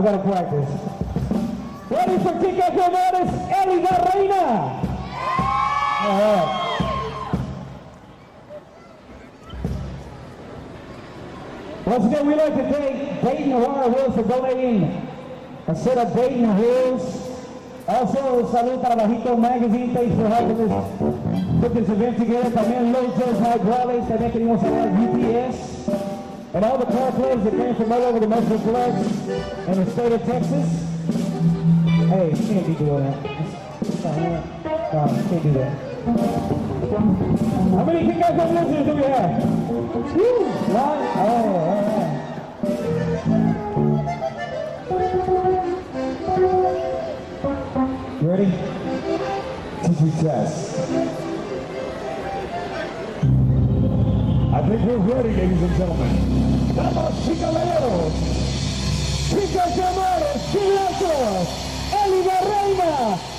More time, we gotta practice. Ready for Kika Comodes, Ellie La Reina. All right. Once again, we'd like to thank Dayton Water Wheels for donating a set of Dayton wheels. Also, salud para Bajito Magazine. Thanks for helping us put this event together. También Low Joe's Hydraulics. También queremos hablar UPS. And all the car clubs that came from all over the Metroplex and the state of Texas. Hey, can't be doing that. No, can't do that. How many kick-ass listeners do we have? Woo! One? Oh, all right. You ready? Tissue test. I think we're ready, ladies and gentlemen. Vamos, chicaleros. Chicas llamados, chilazos, Elida Reyna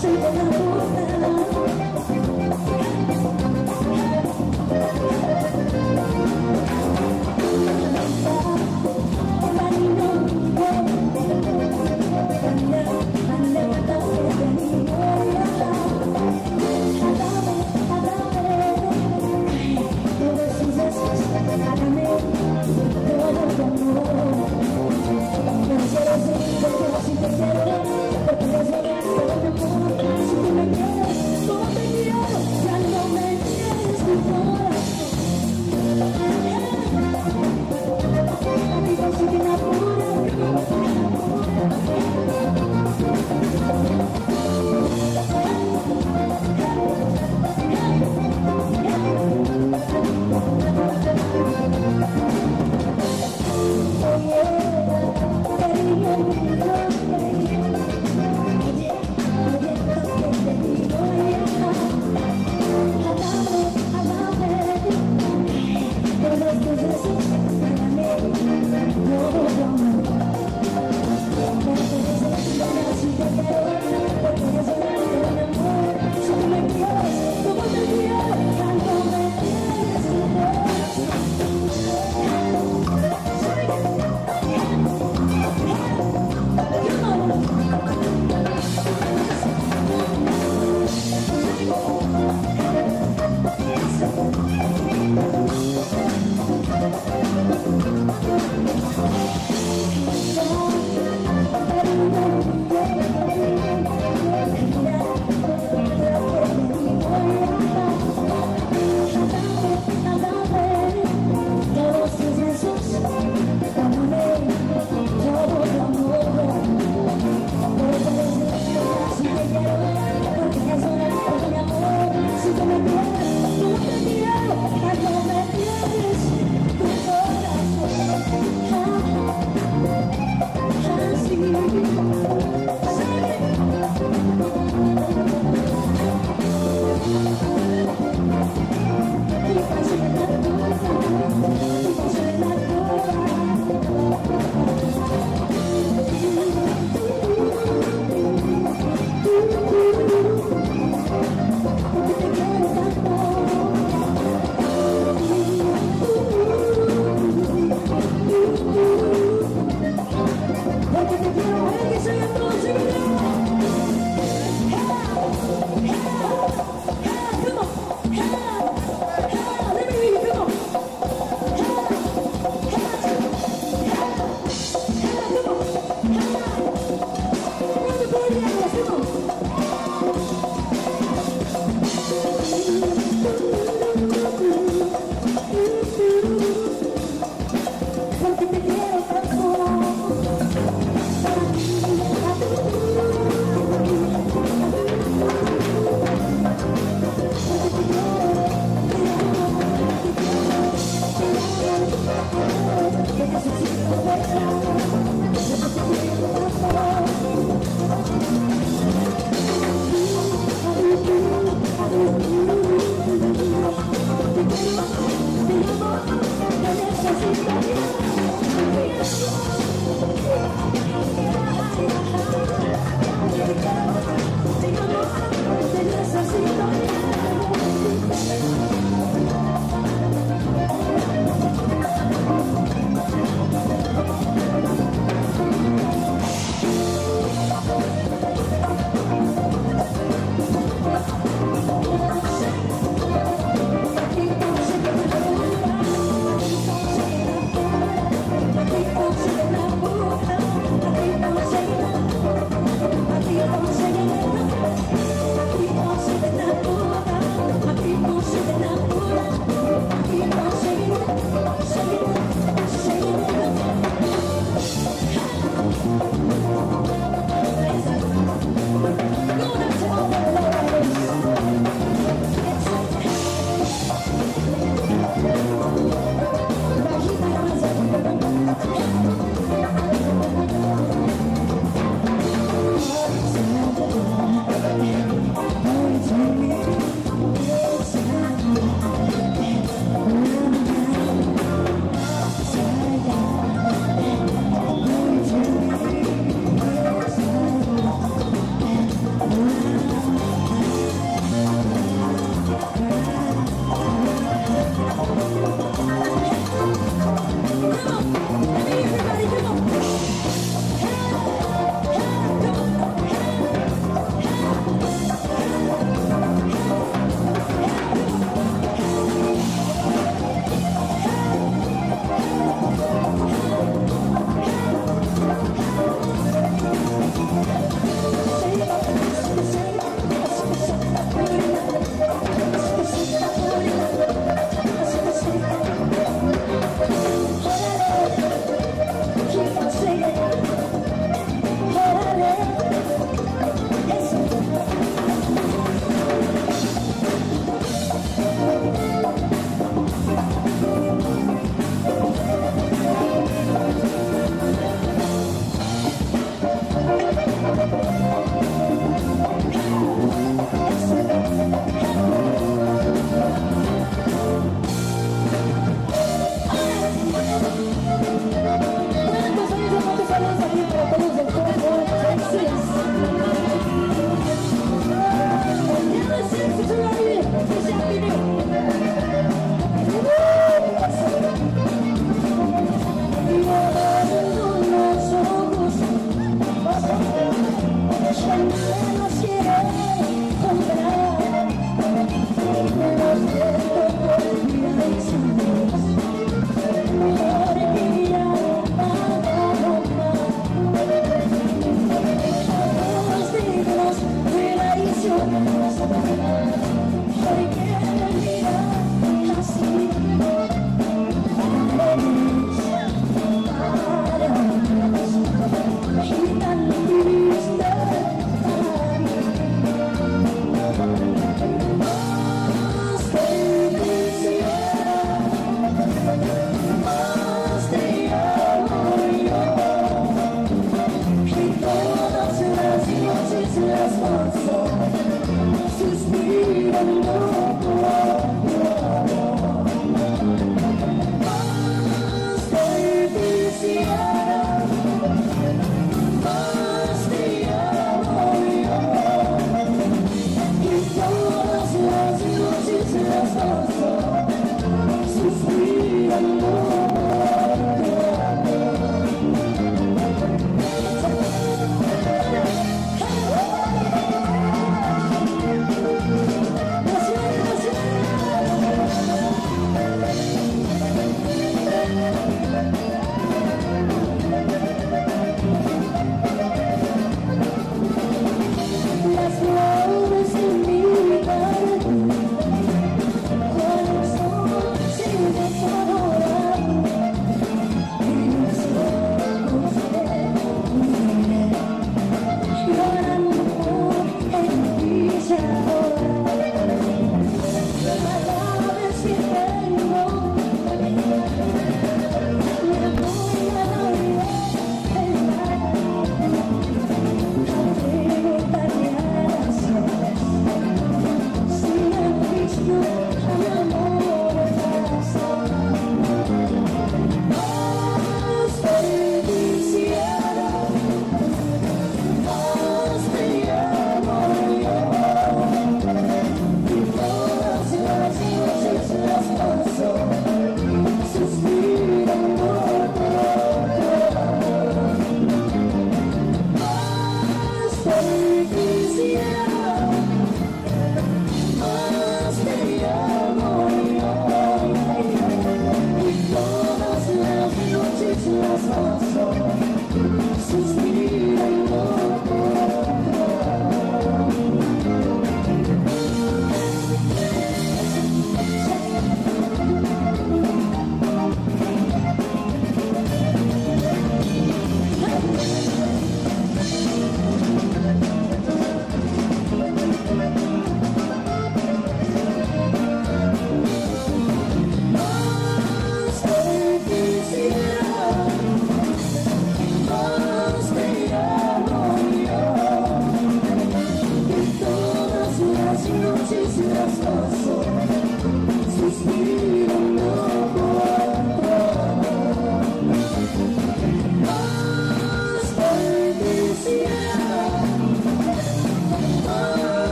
谁也不曾。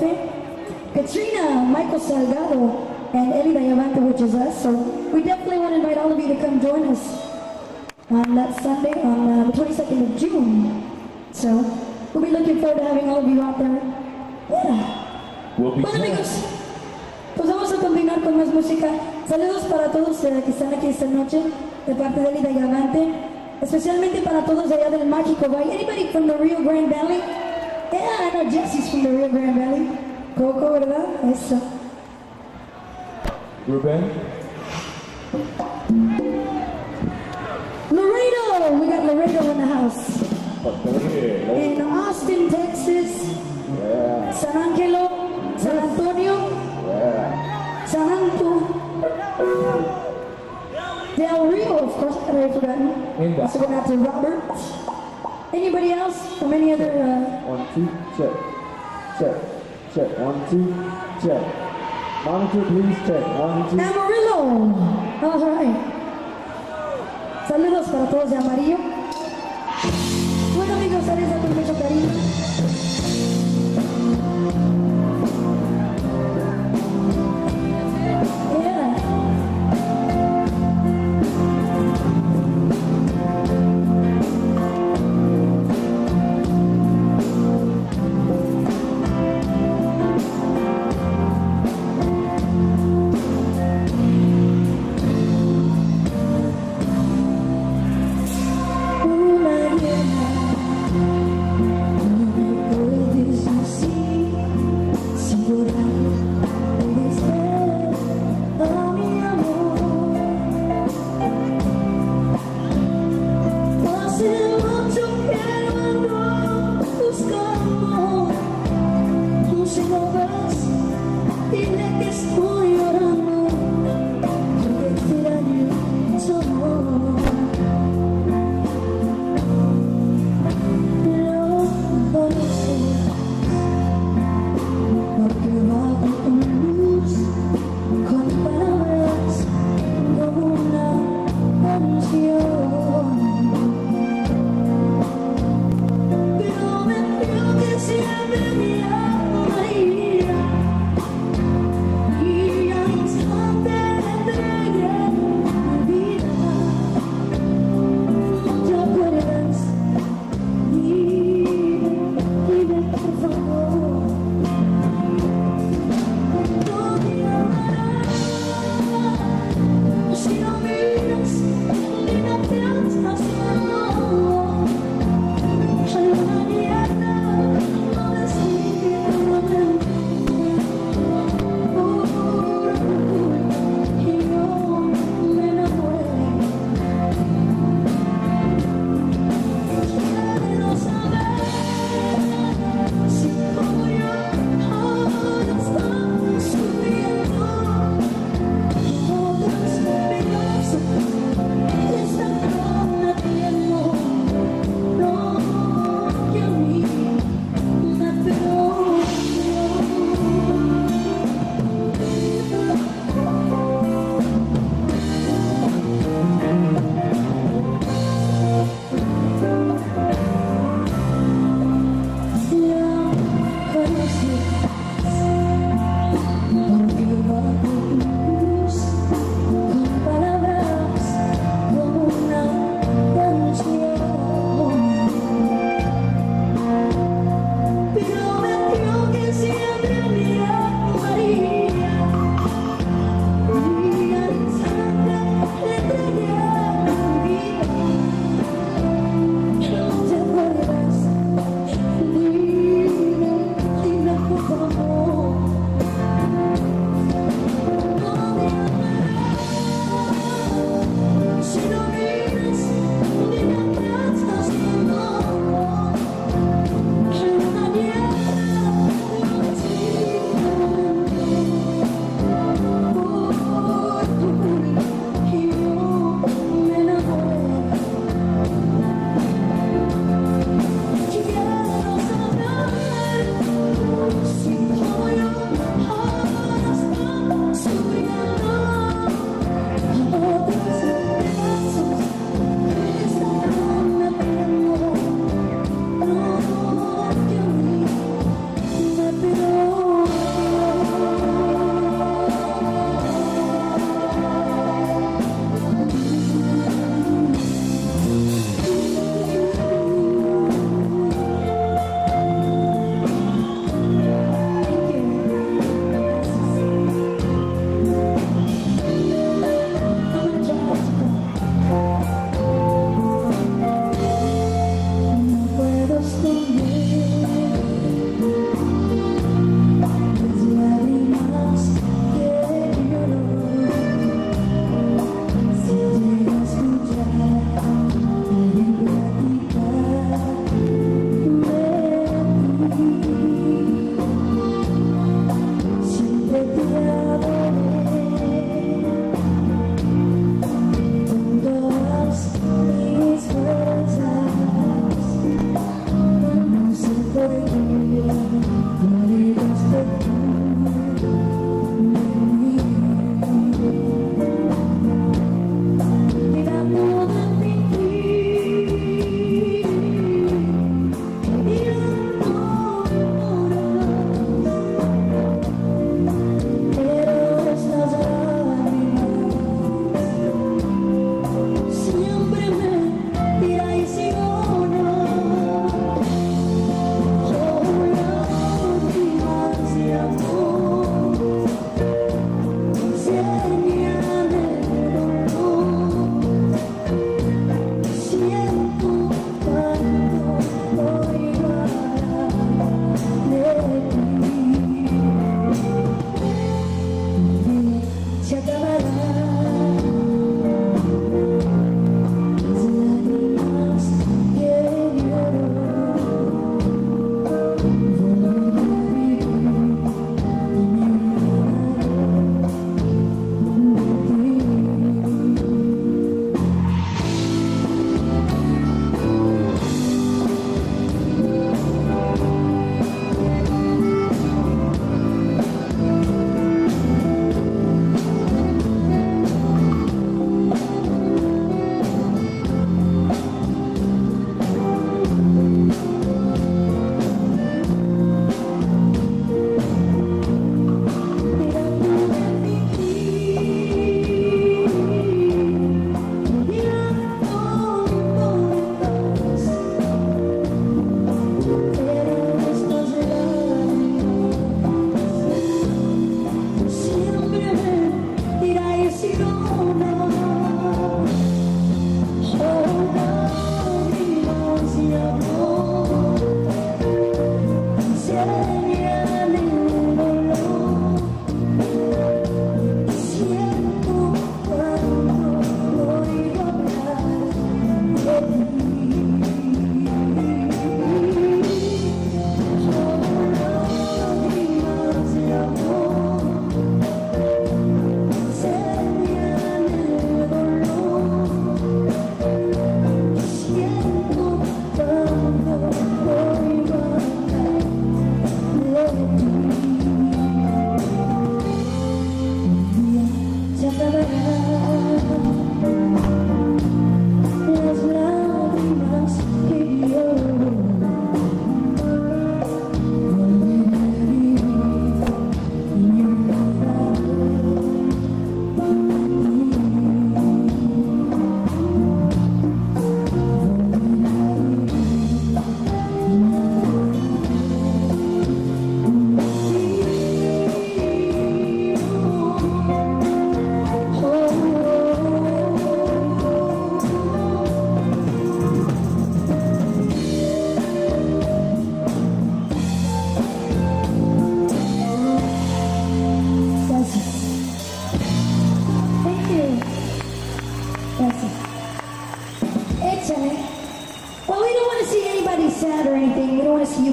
Tropa Katrina, Michael Salgado, and Elida y Avante, which is us. So we definitely want to invite all of you to come join us on that Sunday, on uh, the 22nd of June. So we'll be looking forward to having all of you out there. Yeah. We'll be Bueno amigos, pues vamos a continuar con más música. Saludos para todos eh, que están aquí esta noche, de parte de Lida y Avante, especialmente para todos allá del Mágico Valle. Anybody from the Rio Grande Valley? I know Jesse's from the Rio Grande Valley. Coco, ¿verdad? Eso. Ruben? Laredo! We got Laredo in the house. In Austin, Texas, Yeah. San Angelo, San Antonio, Yeah. San Antonio. Del Rio, of course, I already forgotten. Also going out to Robert. Anybody else from any other, uh, One, two, check. Check. Check. One, two, check. Monitor, please check. One, two. Amarillo? All right. Saludos para todos de amarillo. Bueno amigos, saludos con mucho cariño.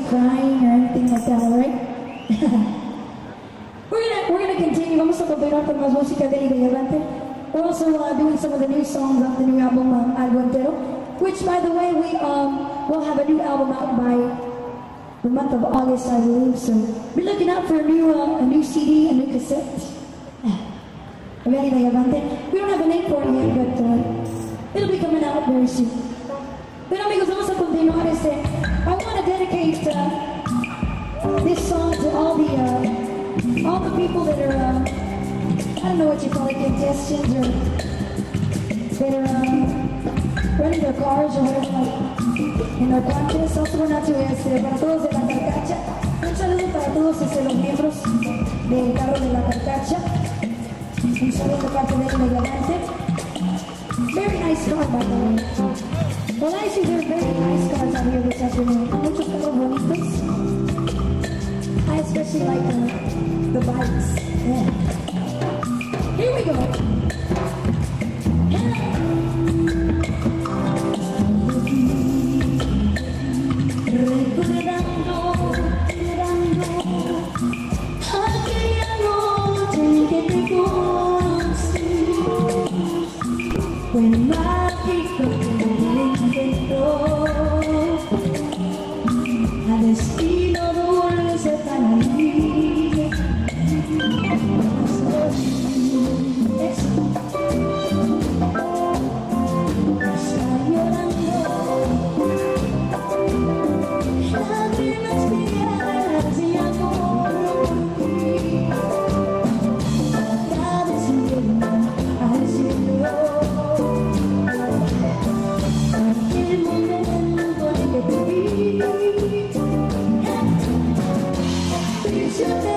Crying or anything like that, alright? we're gonna we're gonna continue. Vamos a más música de. We're also uh, doing some of the new songs off the new album, um, Algo Entero, which, by the way, we um, will have a new album out by the month of August, I believe. So be looking out for a new uh, a new CD, a new cassette. We don't have a name for it yet, but uh, it'll be coming out very soon. Pero amigos, vamos a continuar este. Uh, this song to all the uh, all the people that are uh, I don't know what you call it, contestants or that are uh, running their cars or whatever like, in their contests. Also, una to este, para todos de la carcacha. Un saludo para todos los miembros del carro de la carcacha. Un saludo de parte de Eli Very nice car, by the way. Well, I see there are very nice cars out here this afternoon. I especially like uh, the bikes. Here we go. Prisionera,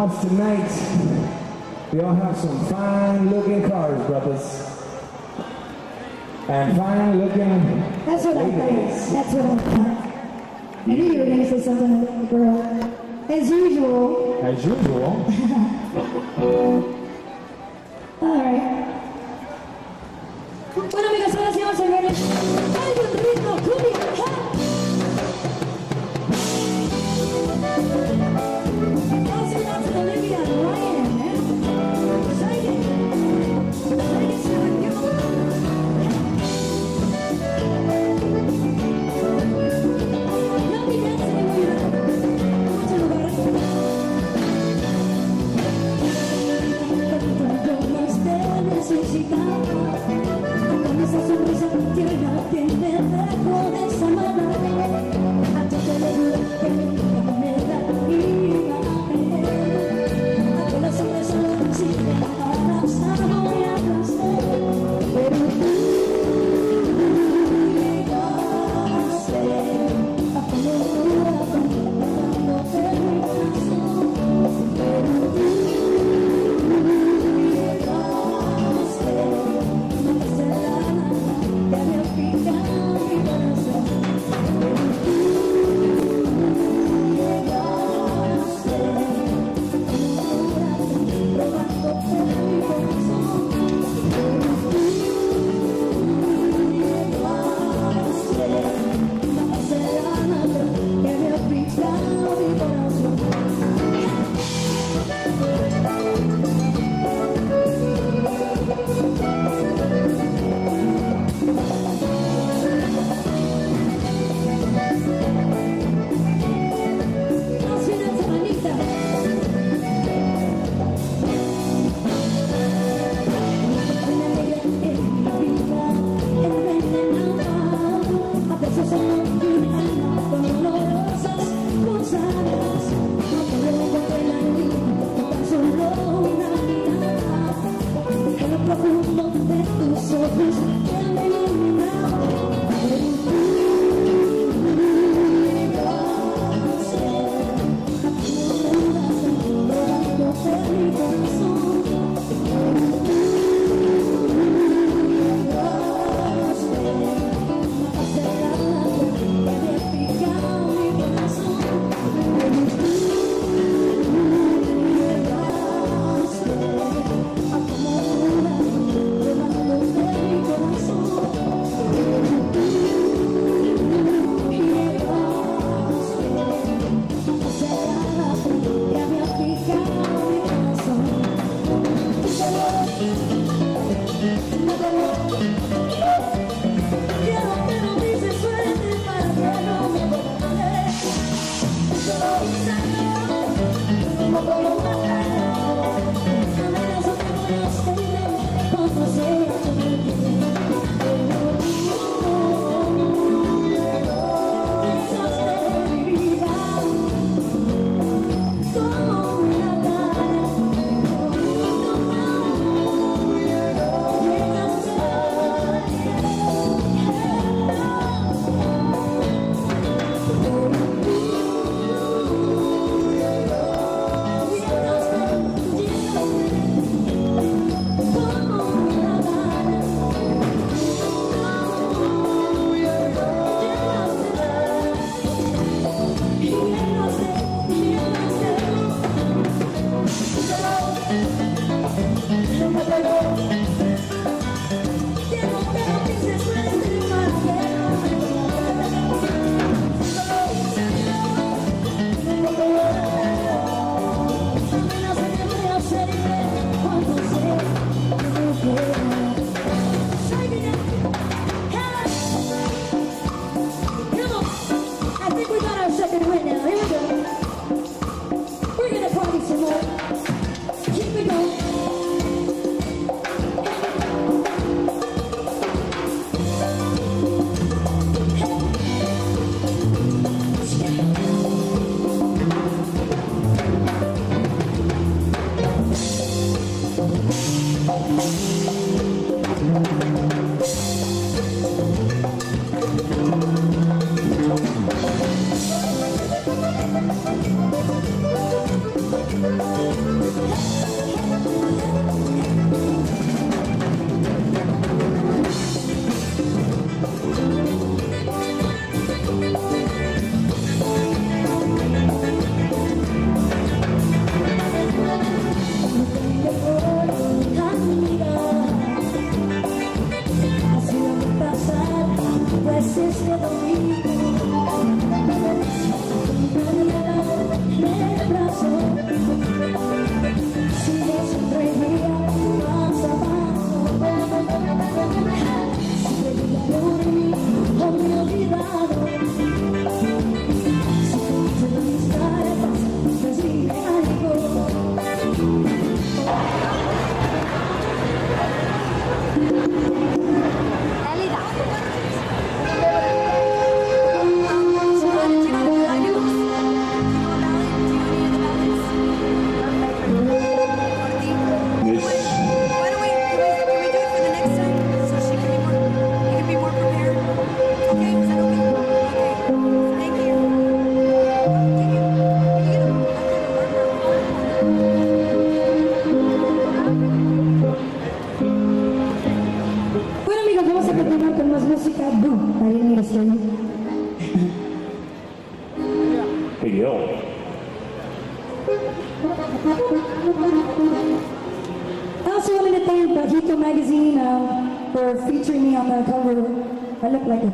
knobs tonight. We all have some fine looking cars, brothers. And fine looking. That's what ladies. I think. That's what I thought. I knew you were going to say something, girl. As usual. As usual.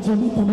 Cholita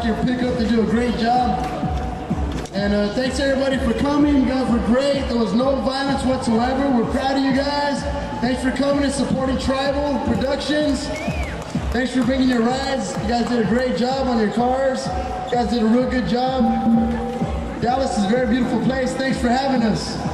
of your pickup. They do a great job. And uh, thanks everybody for coming. You guys were great. There was no violence whatsoever. We're proud of you guys. Thanks for coming and supporting Tribal Productions. Thanks for bringing your rides. You guys did a great job on your cars. You guys did a real good job. Dallas is a very beautiful place. Thanks for having us.